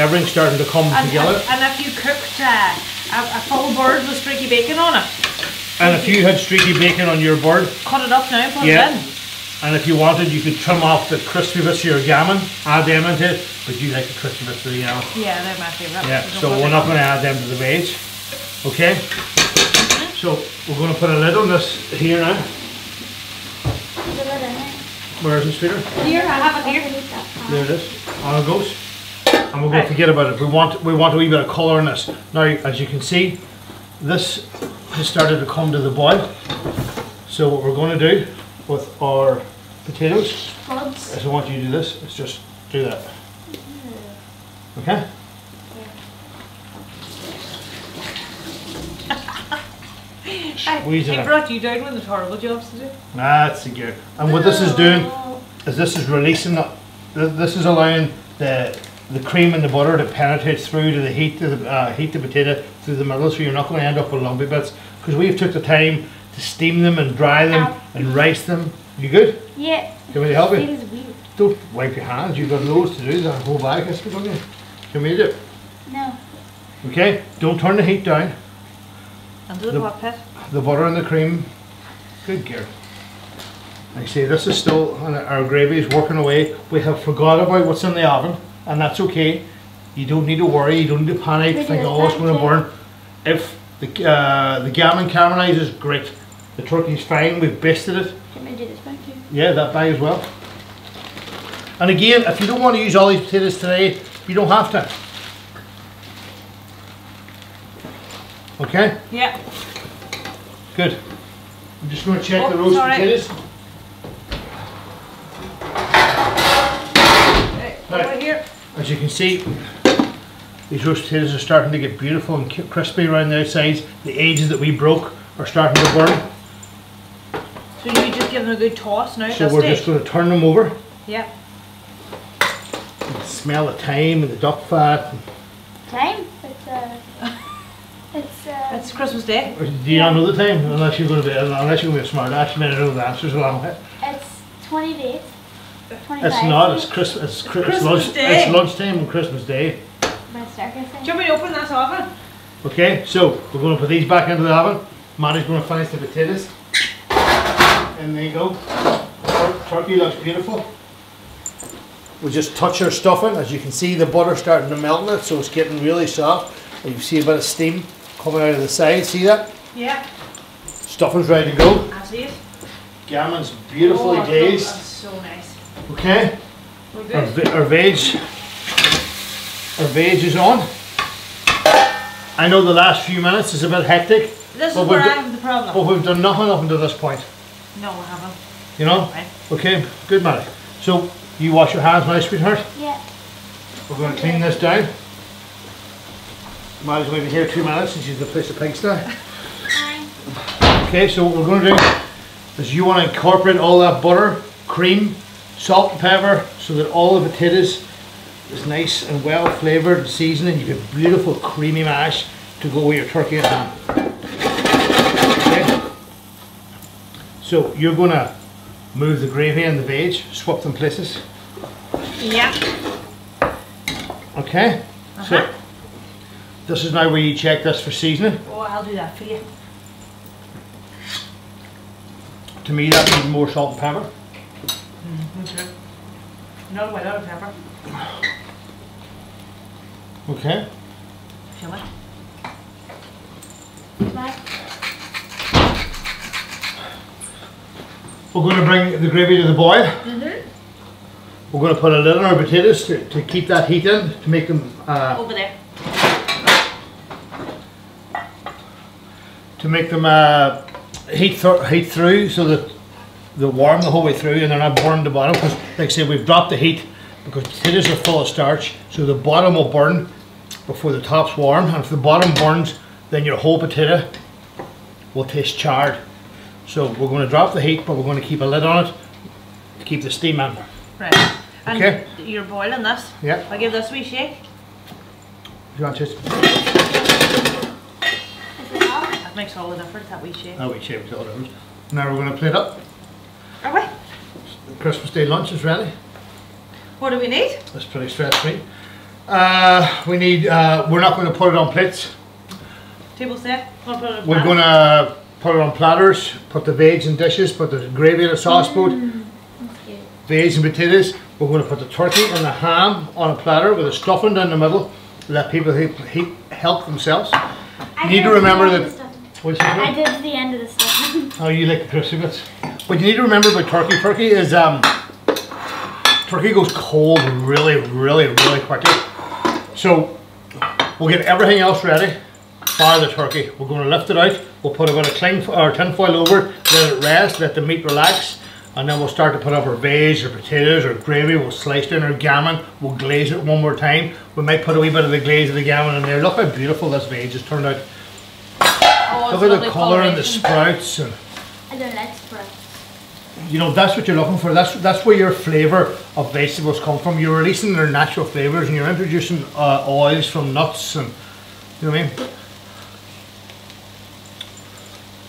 Everything's starting to come And, together. and, and if you cooked uh, a, a full bird with streaky bacon on it, And if you had streaky bacon on your bird, cut it up now and put Yeah. it in. and if you wanted, you could trim off the crispy bits of your gammon, add them into it. But you like the crispy bits of the gammon. Yeah, they're my favourite. Yeah, so we're not going to add them to the veg. Okay? So we're going to put a lid on this here now. Put it in it. Where is this Peter? Here, I have it here. There it is. On it goes. And we're going Right. to forget about it. We want we want a wee bit of colour in this. Now, as you can see, this has started to come to the boil. So what we're going to do with our potatoes Buds. is I want you to do this. Is just do that. Okay? Squeeze it I, I in. brought you down with the horrible jobs to do. That's the gear. And what this is doing is this is releasing the, this is allowing the the cream and the butter to penetrate through to the heat to the uh, heat the potato through the middle, so you're not going to end up with lumpy bits because we've took the time to steam them and dry them Ow. and rice them. You good? Yeah. Can we help you? Weird. Don't wipe your hands. You've got loads to do. That whole bag has to be done. here. Can we do it? No. Okay. Don't turn the heat down. Under the, The- pot pit. The butter and the cream. Good gear. Like I say, this is still, our gravy is working away. We have forgot about what's in the oven, and that's okay. You don't need to worry, you don't need to panic, We think, oh, it's going to burn. If the, uh, the gammon caramelizes, great. The turkey's fine, we've basted it. Can I do this back here? Yeah, that bag as well. And again, if you don't want to use all these potatoes today, you don't have to. Okay, Yeah. Good. I'm just going to check Oh, the roast sorry. potatoes. Right, Right. here. As you can see, these roast potatoes are starting to get beautiful and crispy around the outsides. The edges that we broke are starting to burn. So you just give them a good toss now So we're stage? just going to turn them over. Yeah. Smell the thyme and the duck fat. Time? It's it's It's Christmas Day. Or Do you not know the time? Unless you're going to be, unless you're going to be a smart ass, you may know the answers along with it. it's twenty days. Twenty-five. It's not. It's Christmas. It's, Chri- it's Christmas lunch. Day. It's lunchtime on Christmas Day. My circus Do you want me to open this oven? Okay, so we're going to put these back into the oven. Maddie's going to finish the potatoes. And there you go. Tur- Turkey looks beautiful. We just touch our stuffing. As you can see, the butter starting to melt in it, so it's getting really soft. And you see a bit of steam coming out of the side. See that? Yeah. Stuffing's ready to go. I see it. Gammon's beautifully oh, glazed. That's so nice. Okay. We're Our, good. ve- our veg, our veg is on. I know the last few minutes is a bit hectic, This is where I have the problem. but we've done nothing up until this point. No, we haven't. You know? Right. Okay, good man. So you wash your hands, my sweetheart. Yeah. We're going to clean this down. Maddie's as well be here two minutes and she's the place of pigsty. <laughs> Okay, so what we're going to do is you want to incorporate all that butter, cream, salt and pepper so that all of the potatoes is nice and well flavoured and seasoned and you get beautiful creamy mash to go with your turkey and ham. Okay? So you're going to move the gravy and the veg, swap them places. Yeah. Okay? So Uh-huh. This is now where you check this for seasoning. Oh, I'll do that for you. To me that means more salt and pepper. Okay. Not without a pepper. Okay? Shall I? Bye. We're going to bring the gravy to the boil. Mm-hmm. We're going to put a lid on our potatoes to, to keep that heat in, to make them, uh, Over there. To make them uh, heat, th- heat through so that they're warm the whole way through and they're not burned the bottom. Because, like I said, we've dropped the heat because potatoes are full of starch, so the bottom will burn before the top's warm. And if the bottom burns, then your whole potato will taste charred. So we're going to drop the heat, but we're going to keep a lid on it to keep the steam in. Right. And Okay. you're boiling this. Yeah. I'll give this a wee shake. Do you want to? Is it off? That makes all the difference, that wee shake. Oh, we shaved all those. Now we're going to plate up. Are we? The Christmas Day lunch is ready. What do we need? That's pretty stress free. Uh, we need. Uh, we're not going to put it on plates. Table set. Wanna put it in a We're going to put it on platters. Put the veg in dishes. Put the gravy in a sauce boat. That's. Veg and potatoes. We're going to put the turkey and the ham on a platter with a stuffing down the middle. Let people heat, heat, help themselves. You need to remember that. Of the stuff. What's that? I did the end of the stuff. <laughs> Oh, you like the crispy bits. But you need to remember about turkey. Turkey is um, turkey goes cold really, really, really quickly. So we'll get everything else ready. Bar the turkey. We're going to lift it out. We'll put a bit of cling or tin foil over. Let it rest. Let the meat relax. And then we'll start to put up our veg, our potatoes, our gravy. We'll slice down our gammon. We'll glaze it one more time. We might put a wee bit of the glaze of the gammon in there. Look how beautiful this veg has turned out. Oh, Look at the lovely colour and the sprouts. And I don't like sprouts. you know that's what you're looking for. That's that's where your flavour of vegetables come from. You're releasing their natural flavours and you're introducing uh, oils from nuts and you know what I mean.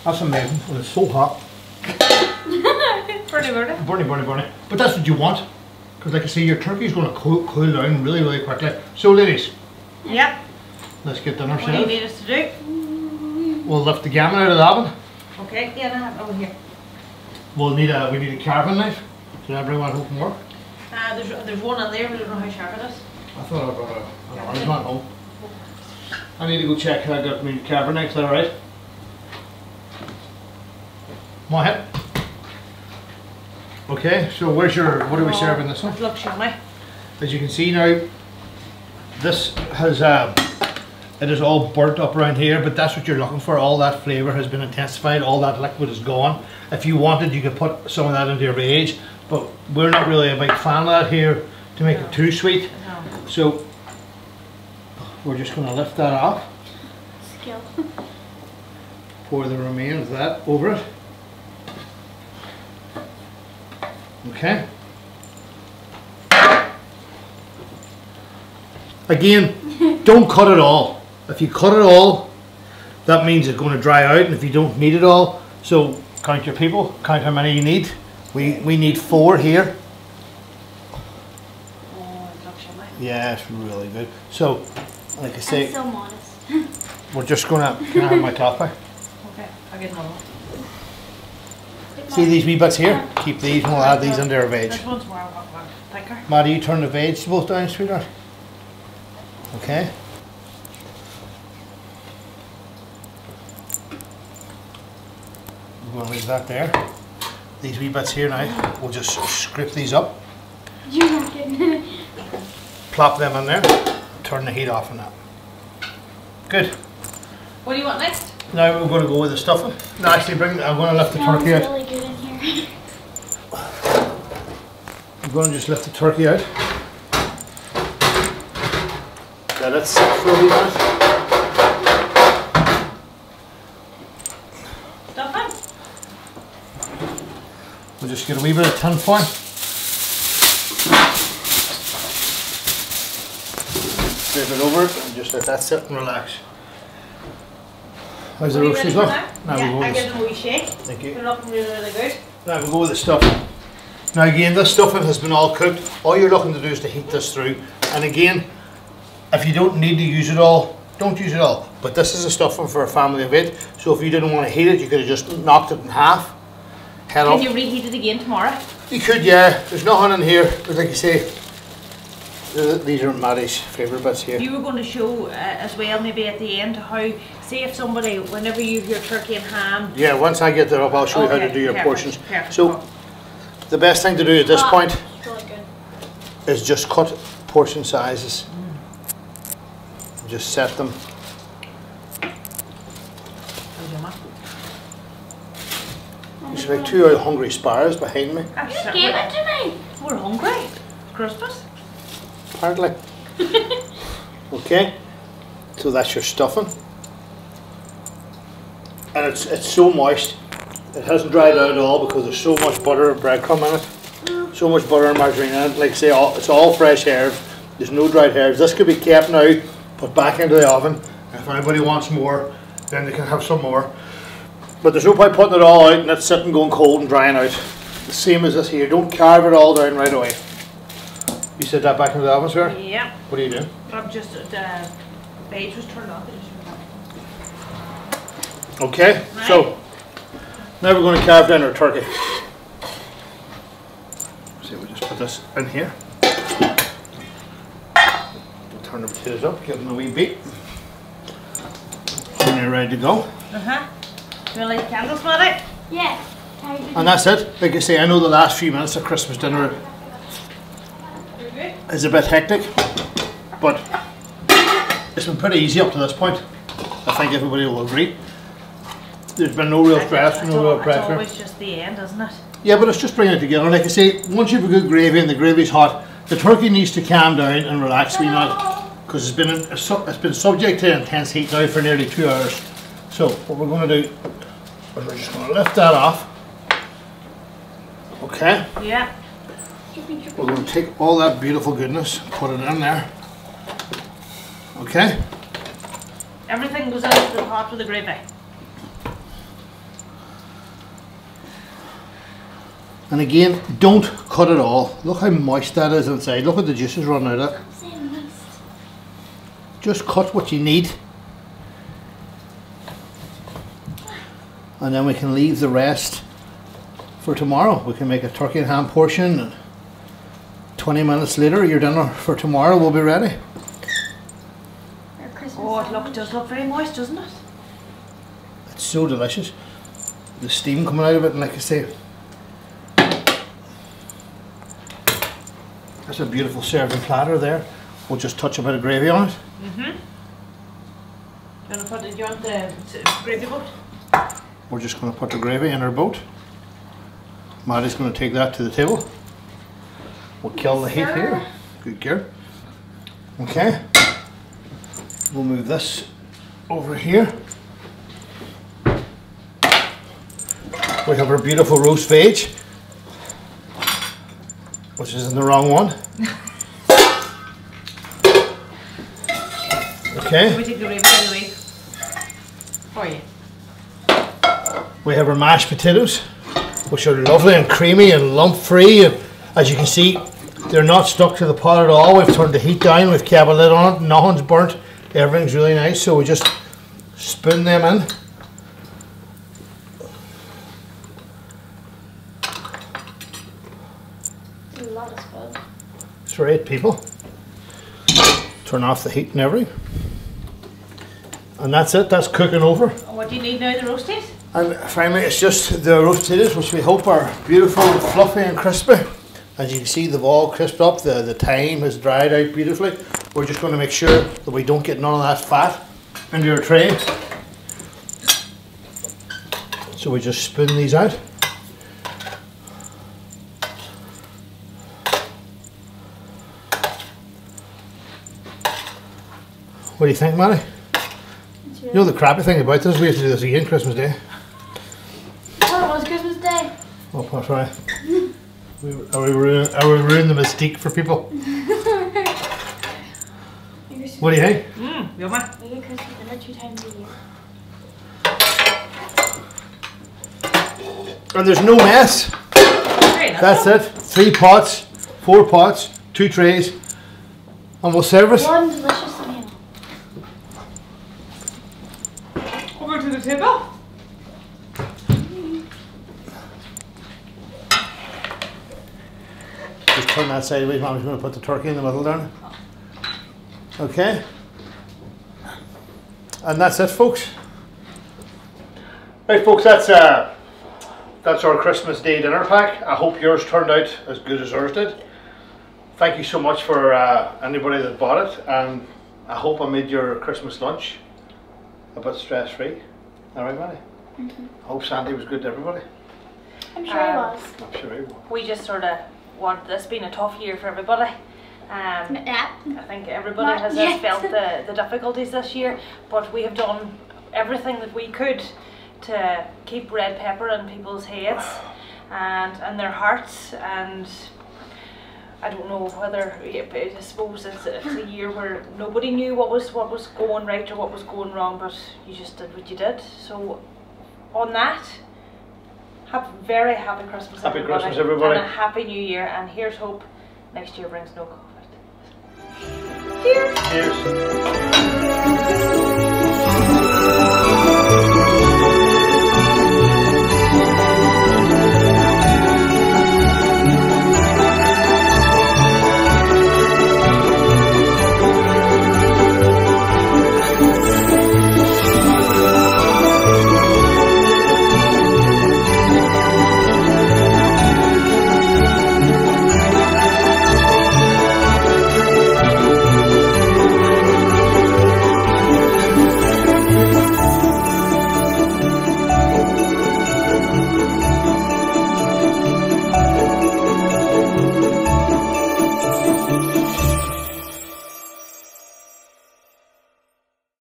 That's amazing. And it's so hot, <laughs> burning, burning. Burning, burny, burny. But that's what you want, because like I say, your turkey is going to cool, cool down really, really quickly. So, ladies, Yep. let's get dinner set. What do you need us to do? We'll lift the gammon out of the oven. Okay, yeah, no, I over here. We'll need a we need a carving knife. So everyone who can work. Uh, there's, there's one in there, but I don't know how sharp it is. I thought I brought a, an orange one home. I need to go check how I got my Cabernet, is that alright? Mohammed? Okay, so where's your, what are we serving this one? Looks yummy. As you can see now, this has, um, it is all burnt up around here, but that's what you're looking for. All that flavour has been intensified, all that liquid is gone. If you wanted, you could put some of that into your rage, but we're not really a big fan of that here to make it too sweet. No. So, we're just going to lift that off, Skill. pour the remains of that over it. Okay. Again, <laughs> don't cut it all. If you cut it all, that means it's going to dry out, and if you don't need it all, so count your people, count how many you need. We, we need four here. Oh, it looks yummy. Yeah, it's really good. So, like I say, I'm so modest. we're just gonna, can I have my top back? Okay, I'll get another one. See these wee bits here? Keep these and we'll add these under our veg. This one's more thicker. Maddie, you turn the vegetables down, sweetheart. Okay. We're gonna leave that there. These wee bits here now, we'll just scrape these up, You're not kidding. plop them in there, turn the heat off on that. Good. What do you want next? Now we're gonna go with the stuffing. No, actually bring, I'm gonna lift the smells turkey out. really good in here. I'm going to just lift the turkey out. Let it sit for a wee minute. Just get a wee bit of tin foil. Scrape it over and just let that sit and relax. How's the Are you roast ready as for well? that? Now yeah, we'll go I with give this. them a wee shake. Thank you. They're looking really, really good. Now we'll go with the stuffing. Now again, this stuffing has been all cooked. All you're looking to do is to heat this through. And again, if you don't need to use it all, don't use it all. But this is a stuffing for a family of eight. So if you didn't want to heat it, you could have just knocked it in half. Head Can up. you reheat it again tomorrow? You could, yeah. There's nothing in here. But like you say, these are Maddie's favourite bits here. You were going to show uh, as well, maybe at the end, how, say if somebody, whenever you hear turkey and ham, Yeah, once I get that up, I'll show you how to do your perfect, portions. perfect. So the best thing to do at this Ah, point it's really good. is just cut portion sizes. Just set them. How's your mum? There's like two hungry sparrows behind me, You gave it to me. We're hungry. Christmas. apparently. <laughs> okay, so that's your stuffing. And it's, it's so moist. It hasn't dried out at all because there's so much butter and breadcrumb in it. Mm. So much butter and margarine in it. Like I say, all, it's all fresh herbs. There's no dried herbs. This could be kept now, put back into the oven. If anybody wants more, then they can have some more. But there's no point putting it all out and it's sitting going cold and drying out. The same as this here. Don't carve it all down right away. You set that back into the sir? Yeah. What are you doing? I'm just, the beige was turned off. I just remembered. Okay, so now we're going to carve down our turkey. See, we just put this in here. Turn the potatoes up, give them a wee beat. And you're ready to go. Uh-huh. Do you like candles, Maddie? Yeah. And that's it. Like I say, I know the last few minutes of Christmas dinner is a bit hectic, but it's been pretty easy up to this point. I think everybody will agree. There's been no real stress, It's no al- real It's always just the end, isn't it? Yeah, but it's just bringing it together. Like I say, once you have a good gravy and the gravy's hot, the turkey needs to calm down and relax a wee minute because it's been in, it's su- it's been subject to intense heat now for nearly two hours. So what we're going to do is we're just going to lift that off. Okay, Yeah. we're going to take all that beautiful goodness, put it in there. Okay, Everything goes into the pot with the gravy. and again, don't cut it all. Look how moist that is inside. Look at the juices running out of it. Just cut what you need. And then we can leave the rest for tomorrow. We can make a turkey and ham portion and 20 minutes later, your dinner for tomorrow will be ready. Or Christmas. Oh, it look, does look very moist, doesn't it? It's so delicious. The steam coming out of it, and like I say, that's a beautiful serving platter there. We'll just touch a bit of gravy on it. Do you want to put? Do you want the gravy boat? We're just going to put the gravy in our boat. Maddie's going to take that to the table. We'll kill the heat Sir. here. Good girl. Okay. We'll move this over here. We have our beautiful roast veg, which is in the wrong one. <laughs> Okay. We take the gravy out of the way for you. We have our mashed potatoes, which are lovely and creamy and lump free. And as you can see, they're not stuck to the pot at all. We've turned the heat down, we've kept a lid on it, nothing's burnt, everything's really nice. So we just spoon them in. A lot of spoon. It's for eight people. Turn off the heat and everything. And that's it, that's cooking over. And what do you need now? The roasted? And finally, it's just the roast potatoes, which we hope are beautiful, fluffy, and crispy. As you can see, they've all crisped up. The, the thyme has dried out beautifully. We're just going to make sure that we don't get none of that fat into our tray. So we just spoon these out. What do you think, Manny? It's You know the crappy thing about this, we have to do this again Christmas Day. Day. Oh, that's right. We, are, we ruin, are we ruining the mystique for people? <laughs> What do you think? Mmm, yummy. We get Christmas dinner two times a year. And there's no mess. Very nice. That's it. Three pots, four pots, two trays, and we'll service. One delicious meal. Over to the table. Just turn that sideways. Mommy's going to put the turkey in the middle there. Okay. And that's it, folks. Right, folks. That's uh, that's our Christmas Day dinner pack. I hope yours turned out as good as ours did. Thank you so much for uh, anybody that bought it, and I hope I made your Christmas lunch a bit stress free. All right, Manny. I hope Santy was good to everybody. I'm sure he Um, was. I'm sure he was. We just sort of want this been a tough year for everybody. Um, Yeah. I think everybody Not has felt the, <laughs> the difficulties this year, but we have done everything that we could to keep red pepper in people's heads and and their hearts. And I don't know whether I suppose it's, it's a year where nobody knew what was what was going right or what was going wrong, but you just did what you did. So on that. Happy, very happy Christmas, Happy everybody, Christmas, everybody. and a happy New Year. And here's hope: next year brings no COVID. Cheers.